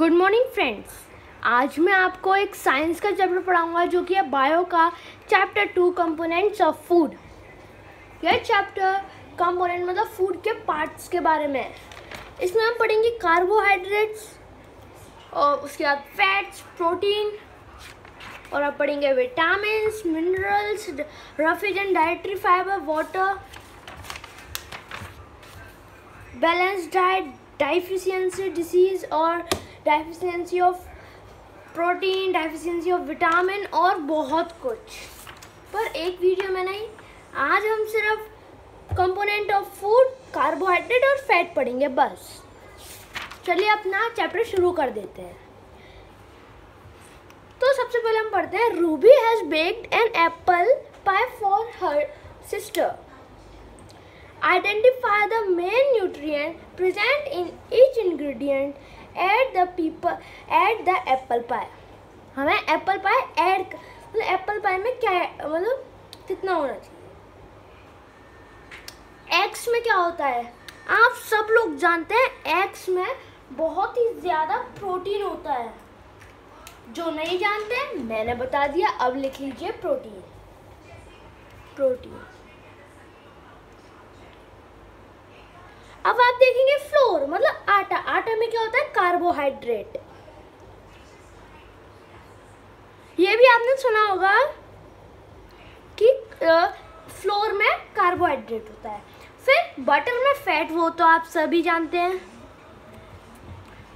Good morning friends. आज मैं आपको एक साइंस का चैप्टर पढ़ाऊँगा जो कि है बायो का chapter two components of food. यह चैप्टर कंपोनेंट मतलब फ़ूड के पार्ट्स के बारे में है। इसमें हम पढ़ेंगे कार्बोहाइड्रेट्स, और उसके बाद फैट्स, प्रोटीन, और आप पढ़ेंगे vitamin minerals, roughage and dietary fibre, water balance diet deficiency disease, और deficiency of protein deficiency of vitamin और बहुत कुछ। पर एक वीडियो में नहीं आज हम सिर्फ़ कंपोनेंट ऑफ़ फ़ूड कार्बोहाइड्रेट और फैट पढ़ेंगे, बस। चलिए अपना चैप्टर शुरू कर देते हैं। तो सबसे पहले हम पढ़ते हैं Ruby has baked an apple pie for her sister identify the main nutrient present in each ingredient. Add the people add the apple pie हमें एप्पल पाई ऐड मतलब एप्पल पाई में क्या मतलब कितना होना चाहिए? एक्स में क्या होता है? आप सब लोग जानते हैं एक्स में बहुत ही ज़्यादा प्रोटीन होता है। जो नहीं जानते, मैंने बता दिया, अब लिख लीजिए प्रोटीन प्रोटीन अब आप देखेंगे फ्लोर मतलब आटा। आटा में क्या होता है? कार्बोहाइड्रेट ये भी आपने सुना होगा कि फ्लोर में कार्बोहाइड्रेट होता है। फिर बटर में फैट वो तो आप सभी जानते हैं।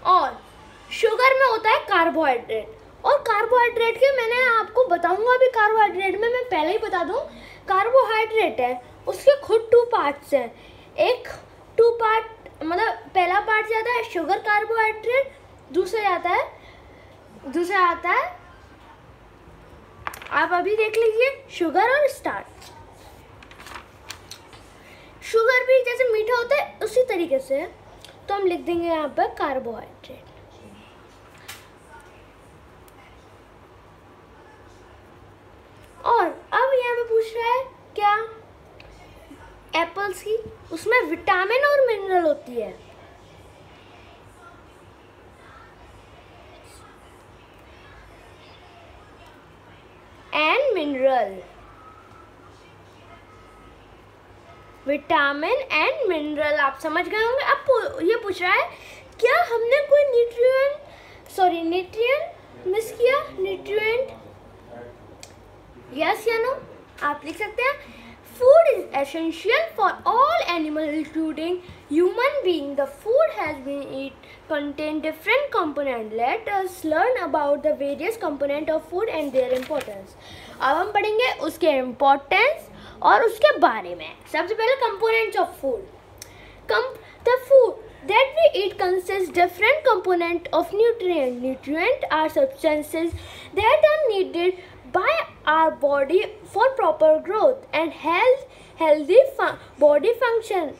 और शुगर में होता है कार्बोहाइड्रेट और कार्बोहाइड्रेट के मैंने आपको बताऊँगा अभी कार्बोहाइड्रेट में, मैं पहले ही बता दूँ। कार्बोहाइड्रेट है, उसके खुद टू पार्ट्स हैं। एक टू पार्ट मतलब पहला पार्ट जाता है शुगर कार्बोहाइड्रेट दूसरा जाता है, दूसरा आता है, आप अभी देख लीजिए शुगर और स्टार्च शुगर भी जैसे मीठा होता है, उसी तरीके से तो हम लिख देंगे यहाँ पर कार्बोहाइड्रेट और अब यहाँ पे पूछ रहा है क्या एप्पल्स की, उसमें विटामिन और मिनरल होती है। And mineral vitamin and mineral आप समझ गए होंगे? अब ये पूछ रहा है, क्या हमने कोई न्यूट्रिएंट सॉरी न्यूट्रिएंट मिस किया? न्यूट्रिएंट यस या नो आप लिख सकते हैं। Food is essential for all animals including human being. The food has been eat contain different components. Let us learn about the various component of food and their importance. अब हम पढ़ेंगे उसके importance और उसके बारे में सबसे पहले components of food. Com the food that we eat consists different component of nutrient. Nutrient are substances that are needed by our body for proper growth and health, healthy fu body function.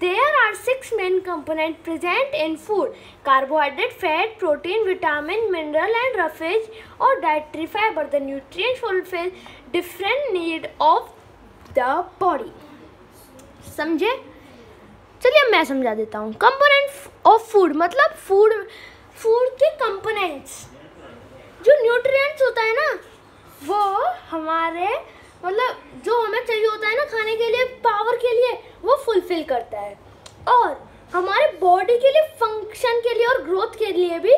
There are six main components present in food. Carbohydrate, fat, protein, vitamin, mineral and roughage or dietary fiber. The nutrients fulfill different need of the body. समझे चलिए मैं समझा देता हूँ component of food मतलब food food के components जो nutrients होता है ना, वो हमारे मतलब जो हमें चाहिए होता है ना खाने के लिए पावर के लिए, वो फुलफिल करता है। और हमारे बॉडी के लिए फ़ंक्शन के लिए और ग्रोथ के लिए भी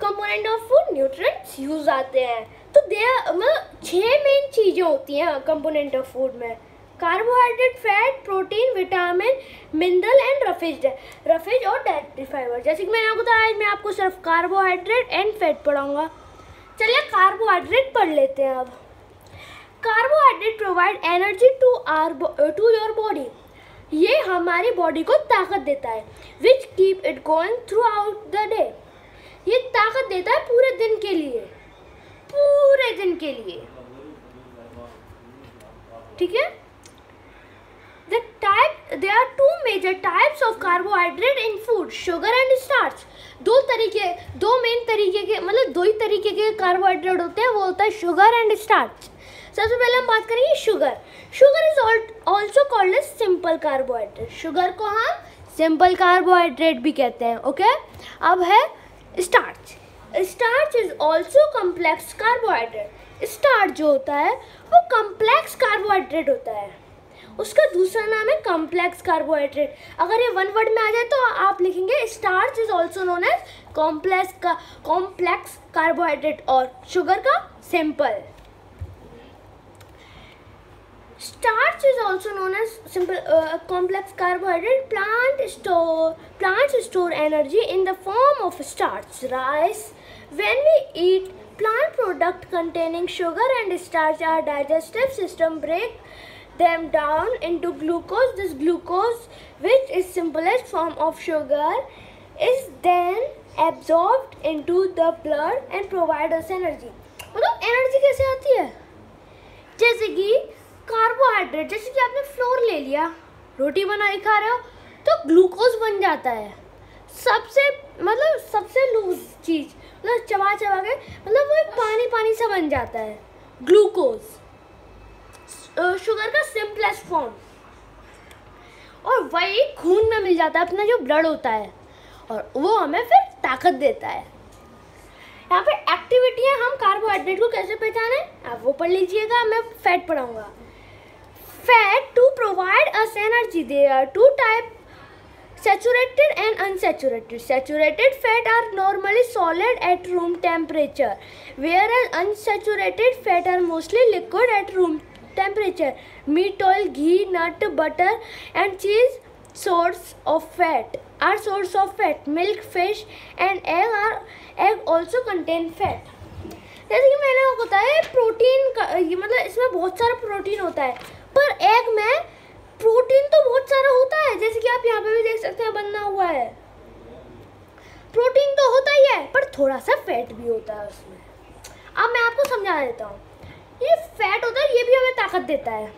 component of food nutrients use आते हैं। तो दे मतलब छः मेन चीज़ें होती हैं कंपोनेंट ऑफ़ फ़ूड में। Carbohydrate fat protein vitamin mineral and roughage roughage और डाइट्री फाइबर जैसे कि मैंने आपको बताया आज मैं आपको सिर्फ़ कार्बोहाइड्रेट एंड फैट पढ़ाऊँगा। चलिए कार्बोहाइड्रेट पढ़ लेते हैं अब। Carbohydrate provide energy to our to your body ये हमारी बॉडी को ताकत देता है which keep it going throughout the day ये ताकत देता है पूरे दिन के लिए। पूरे दिन के लिए। ठीक है? There are two major types of carbohydrate in food, sugar and starch. दो तरीके, दो मेन तरीके के मतलब दो ही तरीके के कार्बोहाइड्रेट होते हैं, वो होता है शुगर एंड स्टार्च सबसे पहले हम बात करेंगे sugar sugar is also called as simple carbohydrate sugar को हम सिंपल कार्बोहाइड्रेट भी कहते हैं ओके अब है starch starch is also complex carbohydrate starch जो होता है, वो कम्प्लेक्स कार्बोहाइड्रेट होता है. उसका दूसरा नाम है कॉम्प्लेक्स कार्बोहाइड्रेट अगर ये वन वर्ड में आ जाए तो आप लिखेंगे starch is also known as complex का कॉम्प्लेक्स कार्बोहाइड्रेट और शुगर का simple starch is also known as simple complex carbohydrate plant store plant store energy in the form of starch rice when we eat plant product containing sugar and starch are digestive system break them down into glucose. This glucose, which is simplest form of sugar, is then absorbed into the blood and provide us energy. मतलब energy कैसे आती है जैसे कि carbohydrate जैसे कि आपने floor ले लिया रोटी बनाई खा रहे हो तो ग्लूकोज बन जाता है सबसे मतलब सबसे लूज चीज़ मतलब चबा चबा के मतलब वो पानी पानी सा बन जाता है ग्लूकोज शुगर का सिंपलेस्ट फॉर्म और वही खून में मिल जाता है, अपना जो ब्लड होता है। और वो हमें फिर ताकत देता है। यहाँ पे एक्टिविटी है, हम कार्बोहाइड्रेट को कैसे पहचाने? आप वो पढ़ लीजिएगा, मैं fat पढ़ाऊँगा। Fat to provide us energy they are two type saturated and unsaturated. Saturated fat are normally solid at room temperature, whereas unsaturated fat are mostly liquid at room temperature. Meat, oil, ghee, nut, butter and cheese. Source of fat. Are source of fat. Milk, fish and egg are egg also contain fat. जैसे कि मैंने आपको बताया protein का ये मतलब इसमें बहुत सारा प्रोटीन होता है। पर एग में प्रोटीन तो बहुत सारा होता है। जैसे कि आप यहाँ पे भी देख सकते हैं बना हुआ है। प्रोटीन तो होता ही है पर थोड़ा सा फैट भी होता है उसमें। अब मैं आपको समझा देता हूँ। ये फैट होता है, ये भी हमें ताकत देता है।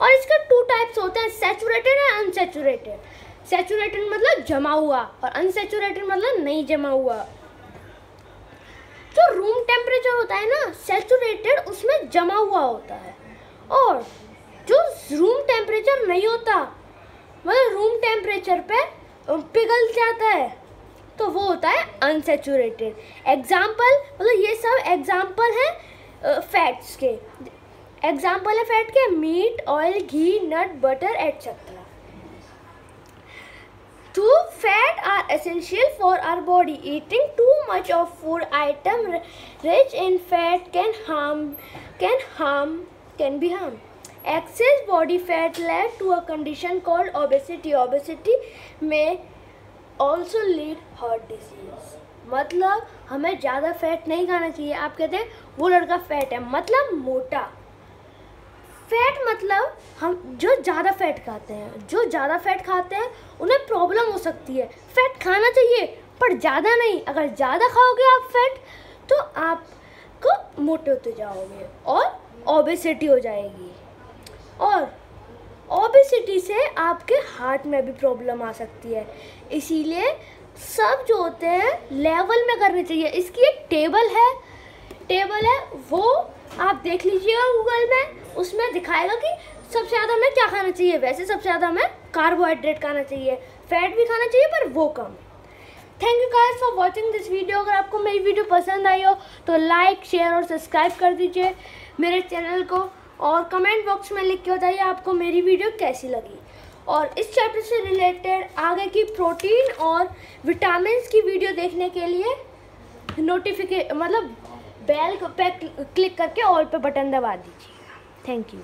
और इसके टू टाइप्स होते हैं सेचुरेटेड एंड अनसेचुरेटेड सेचुरेटेड मतलब जमा हुआ और अनसेचुरेटेड मतलब नहीं जमा हुआ। जो रूम टेम्परेचर होता है ना सेचुरेटेड उसमें जमा हुआ होता है। और जो रूम टेम्परेचर नहीं होता मतलब रूम टेम्परेचर पे पिघल जाता है तो वो होता है अनसेचुरेटेड एग्ज़ाम्पल मतलब ये सब एग्ज़ाम्पल है फैट्स के। एग्ज़ाम्पल है फैट के meat oil ghee nut butter etcetera two fat are essential for our body eating too much of food item rich in fat can harm can harm can be harm excess body fat lead to a condition called obesity obesity may also lead heart disease मतलब हमें ज़्यादा fat नहीं खाना चाहिए। आप कहते हैं, वो लड़का फैट है। मतलब मोटा। फैट मतलब हम जो ज़्यादा फैट खाते हैं, जो ज़्यादा फैट खाते हैं, उन्हें प्रॉब्लम हो सकती है। फैट खाना चाहिए, पर ज़्यादा नहीं। अगर ज़्यादा खाओगे आप फैट तो आपको मोटे होते जाओगे और ओबेसिटी हो जाएगी। और ओबेसिटी से आपके हार्ट में भी प्रॉब्लम आ सकती है। इसीलिए सब जो होते हैं लेवल में करने चाहिए। इसकी एक टेबल है। टेबल है, वो आप देख लीजिएगा गूगल में। उसमें दिखाएगा कि सबसे ज़्यादा हमें क्या खाना चाहिए। वैसे सबसे ज़्यादा हमें कार्बोहाइड्रेट खाना चाहिए। फैट भी खाना चाहिए, पर वो कम। Thank you guys for watching this video अगर आपको मेरी वीडियो पसंद आई हो तो लाइक शेयर और सब्सक्राइब कर दीजिए। मेरे चैनल को और कमेंट बॉक्स में लिख के बताइए आपको मेरी वीडियो कैसी लगी। और इस चैप्टर से रिलेटेड आगे की प्रोटीन और विटामिन की वीडियो देखने के लिए नोटिफिके मतलब बेल पे क्लिक करके ऑल पे बटन दबा दीजिएगा। Thank you